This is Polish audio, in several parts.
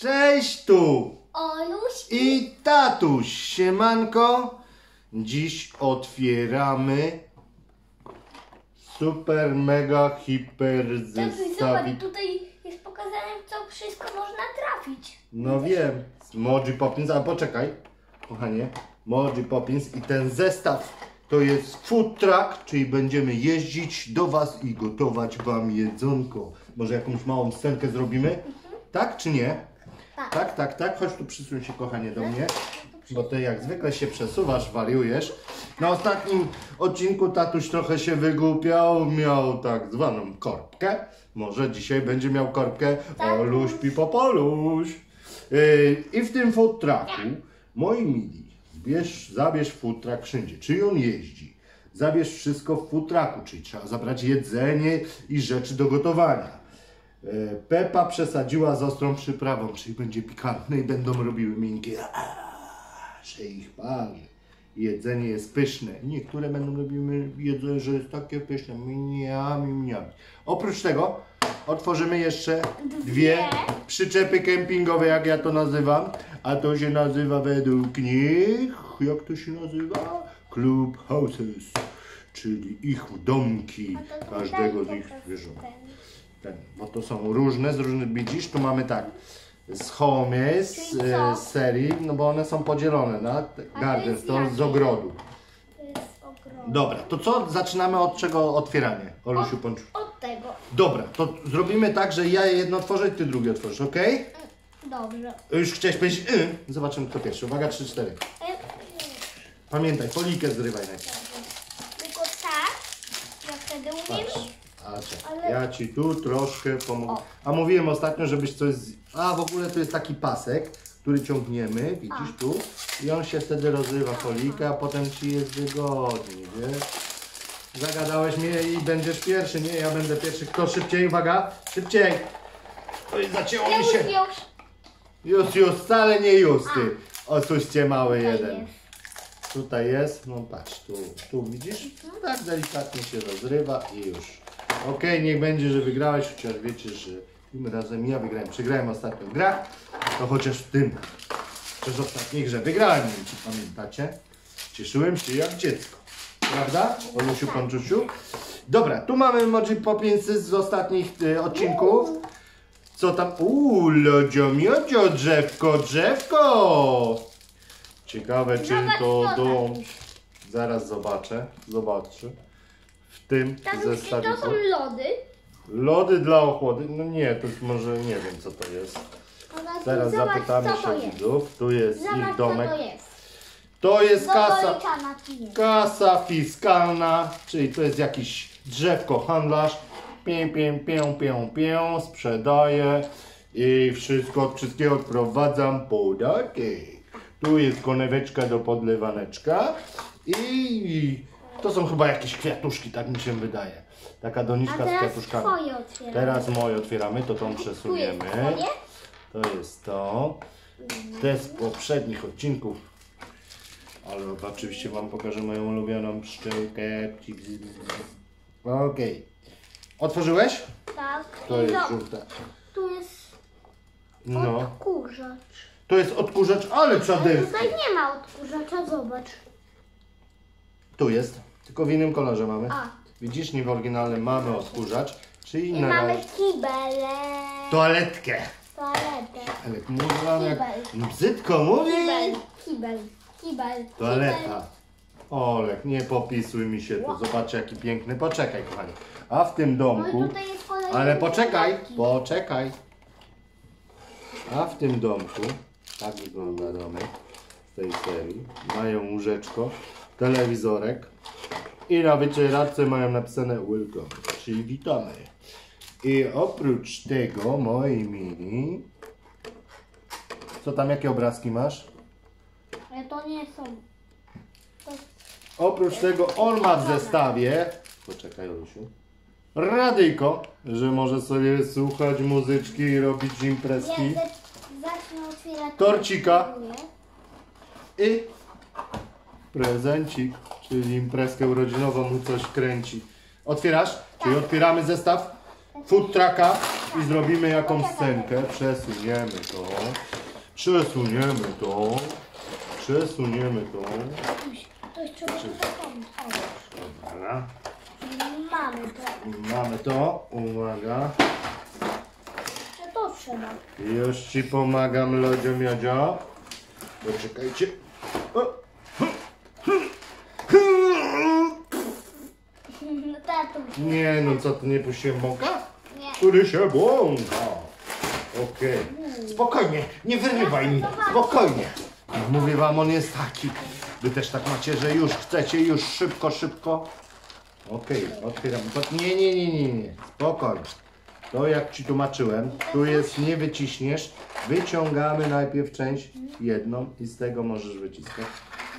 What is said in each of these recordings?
Cześć tu Oluś i tatuś, siemanko. Dziś otwieramy super, mega, hiper Tatuś, zestawi... zobacz, tutaj jest pokazane, co wszystko można trafić. No wiem, Moji Poppins, a poczekaj, kochanie, Moji Poppins i ten zestaw to jest food truck, czyli będziemy jeździć do Was i gotować Wam jedzonko. Może jakąś małą scenkę zrobimy? Tak czy nie? Tak. Tak, tak, tak. Chodź tu przysuń się kochanie do mnie, bo Ty jak zwykle się przesuwasz, wariujesz. Na ostatnim odcinku tatuś trochę się wygłupiał, miał tak zwaną korbkę. Może dzisiaj będzie miał korbkę Tatuś. Oluś Pipopoluś. Yy, I w tym food trucku, moi mili, bierz, zabierz food truck wszędzie. Czy on jeździ? Zabierz wszystko w food trucku, czyli trzeba zabrać jedzenie i rzeczy do gotowania. E, Pepa przesadziła z ostrą przyprawą, czyli będzie pikantne i będą robiły miękkie, że ich pali. Jedzenie jest pyszne. Niektóre będą robiły jedzenie, że jest takie pyszne. Mniam, mniam. Oprócz tego otworzymy jeszcze dwie przyczepy kempingowe, jak ja to nazywam. A to się nazywa według nich, jak to się nazywa? Club Houses, czyli ich domki, każdego z pokaż zwierząt ten. ten, bo to są różne, z różnych, widzisz, tu mamy tak, z Home, z, e, z serii, no bo one są podzielone na Garden Store z ogrodu. To jest ogromne. Dobra, to co, zaczynamy od czego otwieranie, Olusiu Ponczu? Od tego. Dobra, to zrobimy tak, że ja jedno otworzę, ty drugie otworzysz, ok? Dobrze. Już chciałeś powiedzieć y, zobaczymy kto pierwszy, uwaga, 3-4. E, Pamiętaj, polikę zrywaj najpierw. Tylko tak, ja wtedy umiem. Patrz. Ale- Ja ci tu troszkę pomogę. A mówiłem ostatnio, żebyś coś. Z... A w ogóle tu jest taki pasek, który ciągniemy, widzisz tu? I on się wtedy rozrywa folikę, a potem ci jest wygodnie, wiesz? Zagadałeś mnie i będziesz pierwszy, nie? Ja będę pierwszy. Kto szybciej? Uwaga! Szybciej! Oj, zacięło mi już, się! już. Już, już, wcale nie już, ty. Osuście mały jeden. jest. Tutaj jest, no patrz, tu, tu widzisz? No tak delikatnie się rozrywa i już. Okej, niech będzie, że wygrałeś, chociaż wiecie, że tym razem ja wygrałem. Przegrałem ostatnio w grach, to chociaż w tym, w ostatniej grze wygrałem, nie wiem czy pamiętacie. Cieszyłem się jak dziecko. Prawda? Olusiu Ponczusiu? Dobra, tu mamy Moji Popinsy z ostatnich y, odcinków. Co tam? Uuu, lodzio, miodzio, drzewko, drzewko! Ciekawe, czy Zobacz, to co do... tatuś. Zaraz zobaczę, zobaczę. W tym Tatuś, czy to zestawiku. są lody? Lody dla ochłody. No nie, to jest może nie wiem co to jest. Zaraz zobacz, zapytamy co to się jest. widzów. Tu jest Zobacz, ich co domek. to jest. To jest kasa. Kasa fiskalna, czyli to jest jakiś drzewko handlarz. Pię, pię, pię, pię, pię, sprzedaję i wszystko od wszystkiego odprowadzam podatki. Tu jest koneweczka do podlewaneczka i to są chyba jakieś kwiatuszki, tak mi się wydaje. Taka A doniczka z teraz kwiatuszkami. twoje. Teraz moje otwieramy, to tą przesuniemy. twoje? To jest to. Te z poprzednich odcinków. Ale oczywiście Wam pokażę moją ulubioną pszczółkę. Okej. Otworzyłeś? Tak. To jest żółte. Tu jest No. odkurzacz. To jest odkurzacz, ale czaderski. tutaj nie ma odkurzacza, zobacz. Tu jest. Tylko w innym kolorze mamy. Widzisz, nie w oryginalnym mamy odkurzacz. Czyli I na mamy razie kibele. toaletkę. Toaletę. Ale mówiłam jak Kibel. brzydko mówi. Kibel, kibel, kibel. Toaleta. Olek, nie popisuj mi się tu. Zobaczcie jaki piękny. Poczekaj, kochani. A w tym No domku. tutaj jest kolejny Ale poczekaj, poczekaj. A w tym domku, tak wygląda domek z tej serii. Mają łóżeczko, telewizorek i na wycieraczce mają napisane welcome, czyli witamy. I oprócz tego, moi mili, co tam, jakie obrazki masz? Ale to nie są. To Oprócz tego on ma w zestawie, poczekaj Olusiu, radyjko, że może sobie słuchać muzyczki i robić imprezki. Torcika. I prezencik, czyli imprezkę urodzinową mu coś kręci. Otwierasz? Czyli otwieramy zestaw? food trucka i zrobimy jakąś scenkę. Przesuniemy to. Przesuniemy to. Przesuniemy to. To jeszcze. Dobra. Mamy to. Mamy to. Uwaga. To to trzeba. Już ci pomagam, Lodzio Miodzio. Poczekajcie. O. No tatuś. Nie no, co to nie puściłem bąka? Nie. Który się błąka. Okej. Spokojnie, nie wyrywaj mi. Spokojnie. Mówię wam, on jest taki. Wy też tak macie, że już chcecie, już szybko, szybko. Okej, otwieram. To- Nie, nie, nie, nie, nie. Spokojnie. To jak ci tłumaczyłem, tu jest nie wyciśniesz. Wyciągamy najpierw część jedną i z tego możesz wyciskać.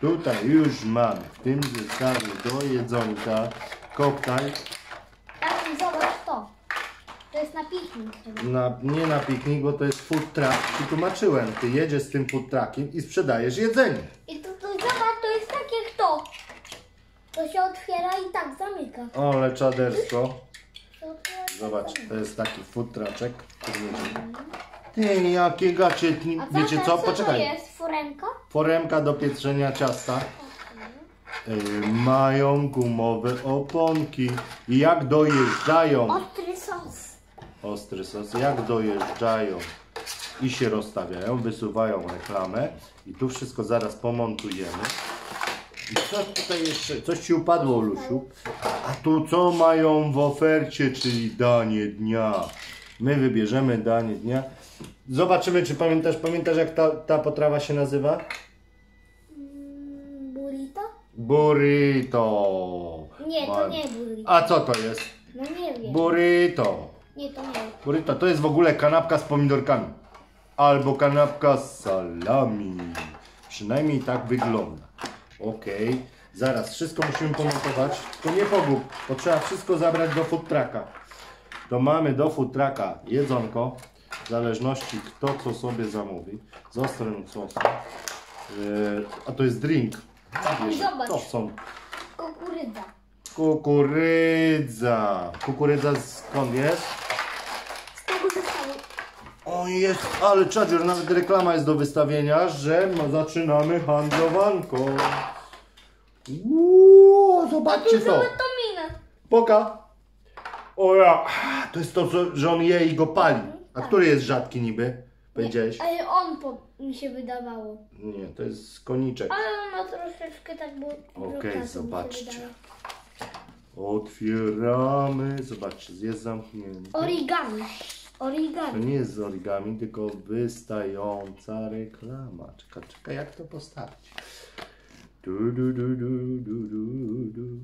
Tutaj już mamy w tym zestawie do jedzonka koktajl Tatuś, zobacz to. To jest na piknik chyba. Na, nie na piknik, bo to jest food truck. Ci tłumaczyłem, ty jedziesz z tym food truckiem i sprzedajesz jedzenie. I tu, tu zobacz, to jest tak jak to. To się otwiera i tak zamyka. Ale czadersko. To otwiera i Zobacz, tak to jest taki jedzie. Ty, jakie. A co, Wiecie to, co? co Poczekaj. to jest? Foremka? Foremka do pieczenia ciasta. Yy, mają gumowe oponki. I jak dojeżdżają, Ostry sos. ostry sos, jak dojeżdżają i się rozstawiają, wysuwają reklamę. I tu wszystko zaraz pomontujemy. I co tutaj jeszcze? Coś ci upadło, Lusiu? A tu co mają w ofercie, czyli danie dnia. My wybierzemy danie dnia. Zobaczymy, czy pamiętasz, pamiętasz jak ta, ta potrawa się nazywa? Burrito? Nie, to nie burrito. A co to jest? No nie wiem. Burrito. Nie, to nie. Burrito to jest w ogóle kanapka z pomidorkami. Albo kanapka z salami. Przynajmniej tak wygląda. Okej. Zaraz, wszystko musimy pomontować. To nie pogub, bo trzeba wszystko zabrać do food trucka. To mamy do food trucka jedzonko. W zależności kto co sobie zamówi. Z ostrym sosem. Yy, a to jest drink. Wiesz, zobacz. To są Kukurydza. kukurydza. Kukurydza skąd jest? Z tego zestawu. O jest, ale czadzior, nawet reklama jest do wystawienia, że ma- zaczynamy handlowanko. Uuu, zobaczcie to. To minę. Poka. O ja, to jest to, co, że on je i go pali. A który jest rzadki niby? Powiedziałeś? Ale on po, mi się wydawało. Nie, to jest koniczek. Ale on ma troszeczkę tak było. Okej, zobaczcie. Otwieramy. Zobaczcie, jest zamknięty. Origami. To Origami. nie jest z origami, tylko wystająca reklama. Czekaj, czekaj, jak to postawić? Du, du, du, du, du, du, du.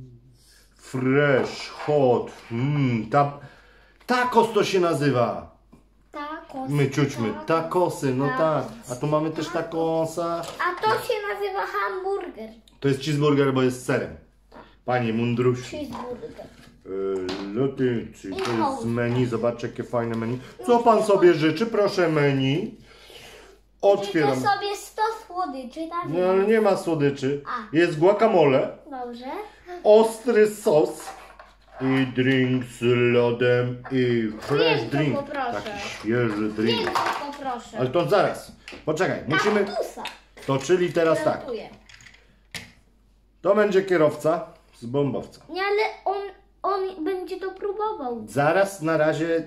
Fresh, hot. Mm, ta, tacos to się nazywa. My ciućmy, Tak. takosy, no tak. Tacos. A tu mamy też takosa. A to się nazywa hamburger. To jest cheeseburger, bo jest serem. Panie Mundrusiu. Cheeseburger. Yy, Lutycy, to jest menu, zobaczcie jakie fajne menu. Co pan sobie życzy? Proszę menu. Otwieram. Życzę sobie 100 słodyczy na No ale nie ma słodyczy. A. Jest guacamole, Dobrze. ostry sos i drink z lodem i fresh Więcej drink. poproszę. Taki świeży drink. Więcej poproszę. Ale to zaraz. Poczekaj, musimy. Kaktusa. To czyli teraz tak. To będzie kierowca z bombowca. Nie, ale on, on będzie to próbował. Zaraz na razie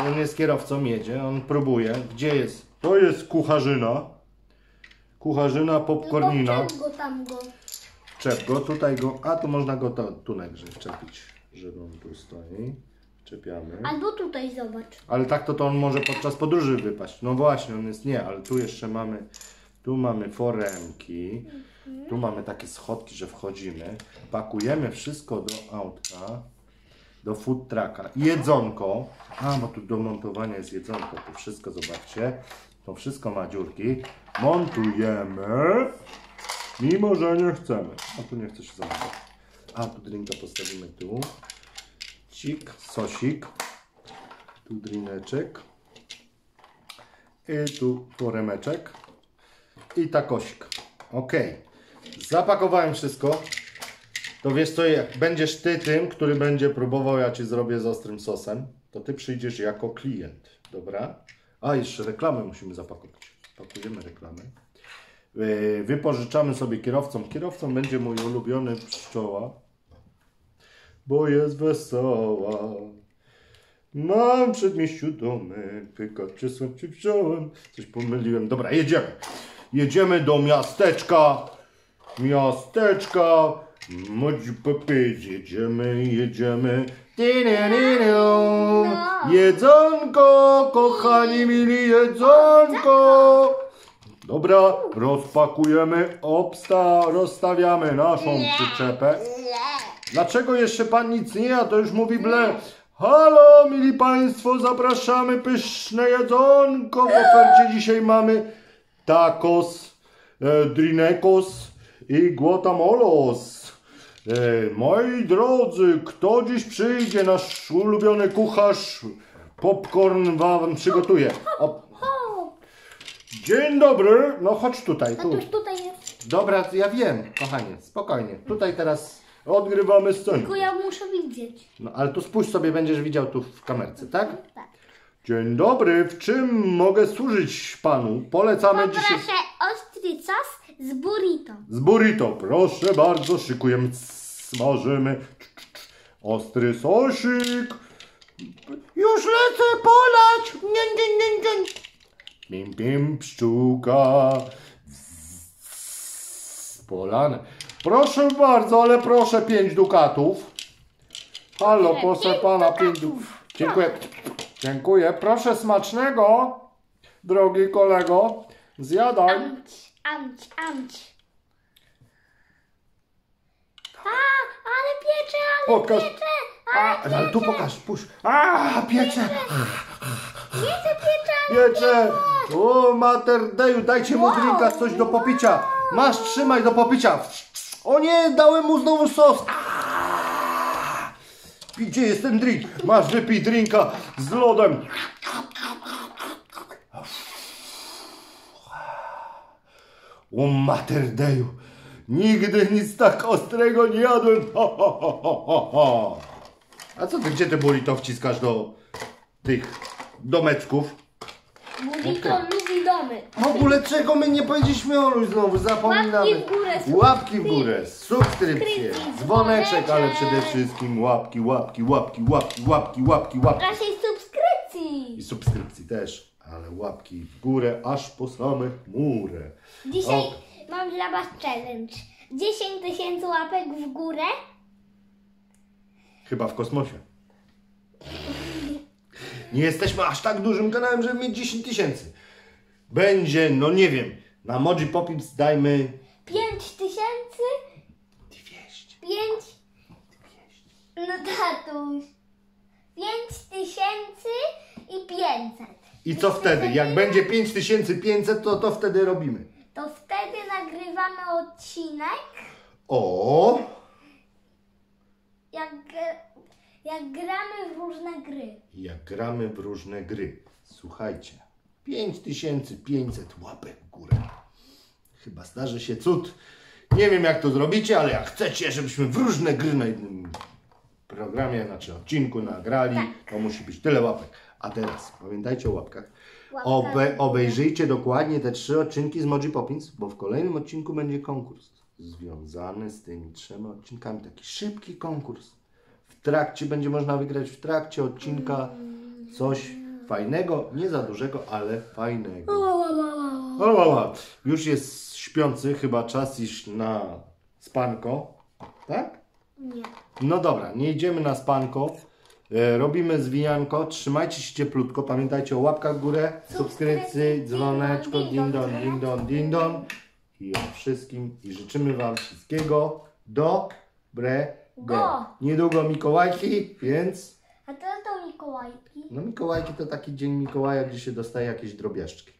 on jest kierowcą, jedzie, on próbuje. Gdzie jest? To jest kucharzyna. Kucharzyna, popcornina. Tylko czep go tam go. Czep go, tutaj go, a tu można go to, tu najwyżej wczepić, żeby on tu stoi. Czepiamy. Albo tutaj zobacz. Ale tak to, to on może podczas podróży wypaść. No właśnie, on jest nie, ale tu jeszcze mamy, tu mamy foremki, tu mamy takie schodki, że wchodzimy, pakujemy wszystko do autka, do food trucka, jedzonko, a bo tu do montowania jest jedzonko, to wszystko zobaczcie, to wszystko ma dziurki, montujemy, mimo że nie chcemy, a tu nie chce się zamknąć, a tu drinka postawimy tu, cik, sosik, tu drineczek i tu foremeczek i takosik. Ok. Zapakowałem wszystko. To wiesz co, jak będziesz ty tym, który będzie próbował, ja ci zrobię z ostrym sosem. to ty przyjdziesz jako klient, dobra? A, jeszcze reklamę musimy zapakować. Pakujemy reklamę. Yy, Wypożyczamy sobie kierowcom. Kierowcą będzie mój ulubiony pszczoła, bo jest wesoła. Mam w przedmieściu domek, pykacze są ci wziąłem. Coś pomyliłem. Dobra, jedziemy. Jedziemy do miasteczka. Miasteczka. Modzi popy, jedziemy, jedziemy. Ty-ry-ry-ry. Jedzonko, kochani mili, jedzonko. Dobra, rozpakujemy, obsta, rozstawiamy naszą przyczepę. Dlaczego jeszcze pan nic nie jadł? To już mówi ble. Halo, mili państwo, zapraszamy pyszne jedzonko. W ofercie dzisiaj mamy tacos, e, drinekos i guatamolos. E, moi drodzy, kto dziś przyjdzie? Nasz ulubiony kucharz popcorn wam przygotuje. O, dzień dobry, no chodź tutaj, tu. tatuś tutaj jest. Dobra, ja wiem, kochanie, spokojnie. Tutaj teraz odgrywamy scenę. Tylko ja muszę widzieć. No ale tu spójrz sobie, będziesz widział tu w kamerce, tak? Tak. Dzień dobry, w czym mogę służyć panu? Polecamy dzisiaj Poproszę ostry sos z burrito. z burrito. Proszę bardzo, szykujemy, smażymy. Ostry sosik. Już lecę polać. Nie, nie, nie, nie. Pim, pim, pszczółka. Polane. Proszę bardzo, ale proszę pięć dukatów. Halo, proszę pana, pięć dukatów. Dziękuję. Dziękuję. Proszę smacznego, drogi kolego. Zjadaj. Amć, amć, amć. A, ale piecze, ale Pokaż. piecze, A, ale ale tu pokaż, puść. A, piecze. Piecze, piecze. O, mater Deju, dajcie mu drinka, coś do popicia. Masz, trzymaj do popicia. O nie, dałem mu znowu sos. Gdzie jest ten drink? Masz, wypij drinka z lodem. O, mater Deju. Nigdy nic tak ostrego nie jadłem. Ho, ho, ho, ho, ho, ho. A co ty, gdzie ty burrito wciskasz do tych domeczków? Burrito Okej. lubi domy. W ogóle czego my nie powiedzieliśmy o znowu, zapominamy. Łapki w górę, Łapki w górę, subskrypcje, subskrypcje, dzwoneczek, ale przede wszystkim łapki, łapki, łapki, łapki, łapki, łapki, łapki. Naszej subskrypcji. I subskrypcji też, ale łapki w górę, aż po same chmurę. Dzisiaj O. mam dla Was challenge. 10 tysięcy łapek w górę. Chyba w kosmosie. Nie jesteśmy aż tak dużym kanałem, żeby mieć 10 tysięcy. Będzie, no nie wiem, na Moji Popips dajmy 5 tysięcy. 200. 5. No tatuś. 5 tysięcy i 500. I co wtedy? Jak będzie 5500, to to wtedy robimy. To wtedy nagrywamy odcinek, O, jak, jak gramy w różne gry. jak gramy w różne gry. Słuchajcie, 5500 łapek w górę. Chyba zdarzy się cud. Nie wiem jak to zrobicie, ale jak chcecie, żebyśmy w różne gry na jednym programie, znaczy odcinku nagrali, to musi być tyle łapek. A teraz pamiętajcie o łapkach. Łapka Obe, obejrzyjcie dokładnie te trzy odcinki z Moji Poppins, bo w kolejnym odcinku będzie konkurs związany z tymi trzema odcinkami. Taki szybki konkurs. W trakcie będzie można wygrać w trakcie odcinka coś fajnego, nie za dużego, ale fajnego. O, o, o. Już jest śpiący, chyba czas iść na spanko, tak? Nie. No dobra, nie idziemy na spanko. E, robimy zwijanko. Trzymajcie się cieplutko. Pamiętajcie o łapkach w górę, subskrypcji, dzwoneczko, din don, din don, din don. I o wszystkim. I życzymy Wam wszystkiego dobrego. Go. Niedługo Mikołajki, więc... A to to Mikołajki. No Mikołajki to taki dzień Mikołaja, gdzie się dostaje jakieś drobiażdżki.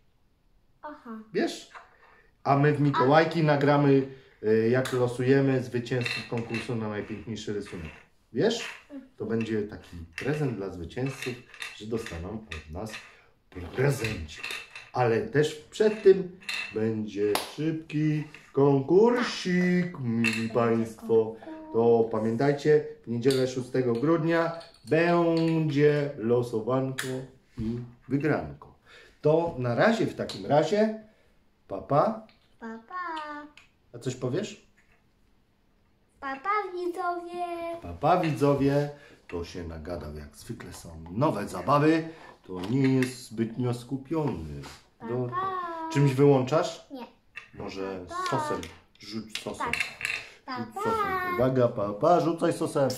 Aha. Wiesz? A my w Mikołajki nagramy, y, jak losujemy zwycięzców konkursu na najpiękniejszy rysunek. Wiesz? To będzie taki prezent dla zwycięzców, że dostaną od nas prezencik. Ale też przed tym będzie szybki konkursik, mili Państwo. To pamiętajcie, w niedzielę 6 grudnia będzie losowanko i wygranko. To na razie w takim razie, papa, Papa. a coś powiesz? Papa widzowie. Papa widzowie, to się nagadał jak zwykle są nowe zabawy, to nie jest zbytnio skupiony. Do... Czymś wyłączasz? Nie. Może Pa. sosem. Rzuć sosem. Papa. sosem. Uwaga, papa, rzucaj sosem.